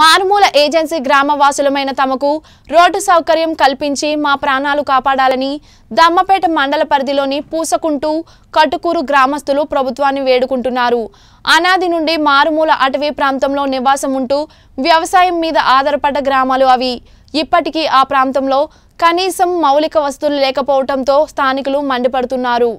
మారుమూల ఏజెన్సీ గ్రామవాసులమైన తమకు రోడ్డు సౌకర్యం కల్పించి మా ప్రాణాలు కాపాడాలని దమ్మపేట మండల పరిధిలోని పూసకుంటూ కటుకూరు గ్రామస్తులు ప్రభుత్వాన్ని వేడుకుంటున్నారు. అనాది నుండి మారుమూల అటవీ ప్రాంతంలో నివాసం ఉంటూ వ్యవసాయం మీద ఆధారపడ్డ గ్రామాలు అవి. ఇప్పటికీ ఆ ప్రాంతంలో కనీసం మౌలిక వస్తువులు లేకపోవడంతో స్థానికులు మండిపడుతున్నారు.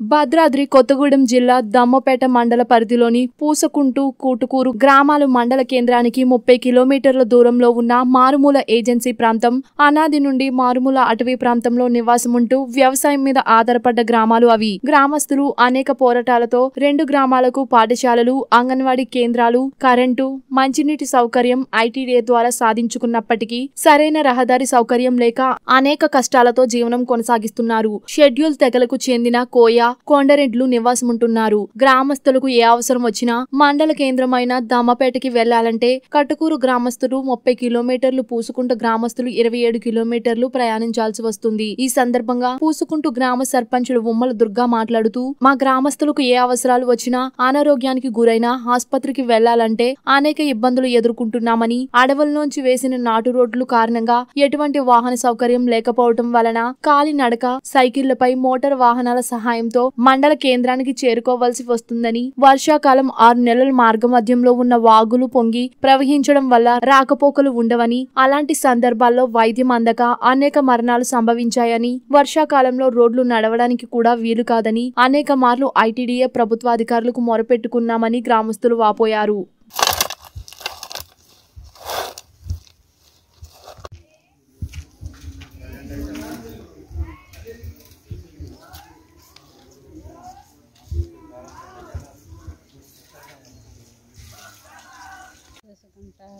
భద్రాద్రి కొత్తగూడెం జిల్లా దమ్మపేట మండల పరిధిలోని పూసకుంటు కూటుకూరు గ్రామాలు మండల కేంద్రానికి ముప్పై కిలోమీటర్ల దూరంలో ఉన్న మారుమూల ఏజెన్సీ ప్రాంతం అనాది నుండి మారుమూల అటవీ ప్రాంతంలో నివాసముంటూ వ్యవసాయం మీద ఆధారపడ్డ గ్రామాలు అవి. గ్రామస్తులు అనేక పోరాటాలతో రెండు గ్రామాలకు పాఠశాలలు అంగన్వాడీ కేంద్రాలు కరెంటు మంచినీటి సౌకర్యం ఐటీడీఏ ద్వారా సాధించుకున్నప్పటికీ సరైన రహదారి సౌకర్యం లేక అనేక కష్టాలతో జీవనం కొనసాగిస్తున్నారు. షెడ్యూల్ తెగలకు చెందిన కోయ కొండరెడ్లు నివాసముంటున్నారు. గ్రామస్తులకు ఏ అవసరం వచ్చినా మండల కేంద్రమైన దమ్మపేటకి వెళ్ళాలంటే కటుకూరు గ్రామస్తులు ముప్పై కిలోమీటర్లు పూసుకుంటూ గ్రామస్తులు ఇరవై ఏడు కిలోమీటర్లు ప్రయాణించాల్సి వస్తుంది. ఈ సందర్భంగా పూసుకుంటూ గ్రామ సర్పంచులు ఉమ్మల దుర్గా మాట్లాడుతూ మా గ్రామస్తులకు ఏ అవసరాలు వచ్చినా అనారోగ్యానికి గురైనా ఆసుపత్రికి వెళ్ళాలంటే అనేక ఇబ్బందులు ఎదుర్కొంటున్నామని అడవుల్లోంచి వేసిన నాటు రోడ్లు కారణంగా ఎటువంటి వాహన సౌకర్యం లేకపోవటం వలన కాలినడక సైకిళ్ళపై మోటార్ వాహనాల సహాయంతో మండల కేంద్రానికి చేరుకోవాల్సి వస్తుందని వర్షాకాలం ఆరు నెలల మార్గమధ్యంలో ఉన్న వాగులు పొంగి ప్రవహించడం వల్ల రాకపోకలు ఉండవని అలాంటి సందర్భాల్లో వైద్యం అందక అనేక మరణాలు సంభవించాయని వర్షాకాలంలో రోడ్లు నడవడానికి కూడా వీలు కాదని అనేక మార్లు ఐటీడీఏ ప్రభుత్వాధికారులకు మొరపెట్టుకున్నామని గ్రామస్తులు వాపోయారు.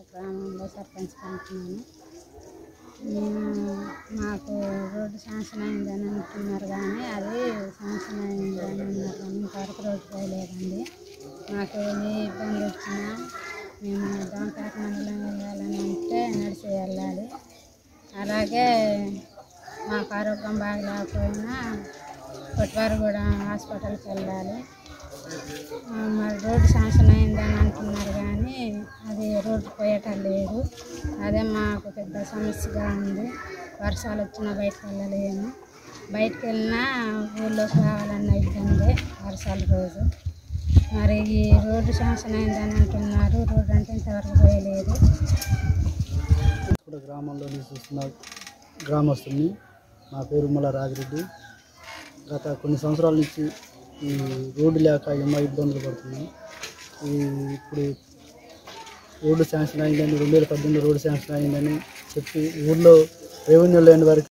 గ్రామంలో సర్పంచ్ అంటున్నాను నేను మాకు రోడ్డు శాంక్షన్ అయిందని అంటున్నారు కానీ అది శాంక్షన్ అయిందని అన్నారు. కానీ ఇంతవరకు రోడ్డు పోయలేదండి. మాకు ఏ ఇబ్బంది వచ్చినా మేము దాంపేట మండలం వెళ్ళాలని అంటే నడిచి వెళ్ళాలి. అలాగే మాకు ఆరోగ్యం బాగలేకపోయినా కొట్టివారు కూడా హాస్పిటల్కి వెళ్ళాలి. మరి రోడ్డు శాంక్షన్ అయిందని అంటున్నారు కానీ అది రోడ్డు పోయేటం లేదు. అదే మాకు పెద్ద సమస్యగా ఉంది. వర్షాలు వచ్చినా బయటకు వెళ్ళలేము. బయటకు వెళ్ళినా ఊళ్ళోకి రావాలన్న ఇబ్బంది వర్షాల రోజు. మరి ఈ రోడ్డు శాంక్షన్ అయిందని అంటున్నారు. రోడ్డు అంటే ఇంతవరకు పోయలేదు. ఇప్పుడు గ్రామంలో నివసిస్తున్న గ్రామస్తుని నా పేరు ముల్ల రాజిరెడ్డి గత కొన్ని సంవత్సరాల నుంచి ఈ రోడ్డు లేక ఎన్నో ఇబ్బందులు పడుతున్నాం ఈ ఇప్పుడు రోడ్డు శాంక్షన్ అయిందని రెండు వేల పద్దెనిమిది రోడ్డు శాంక్షన్ అయిందని చెప్పి ఊళ్ళో రెవెన్యూ లేని వారికి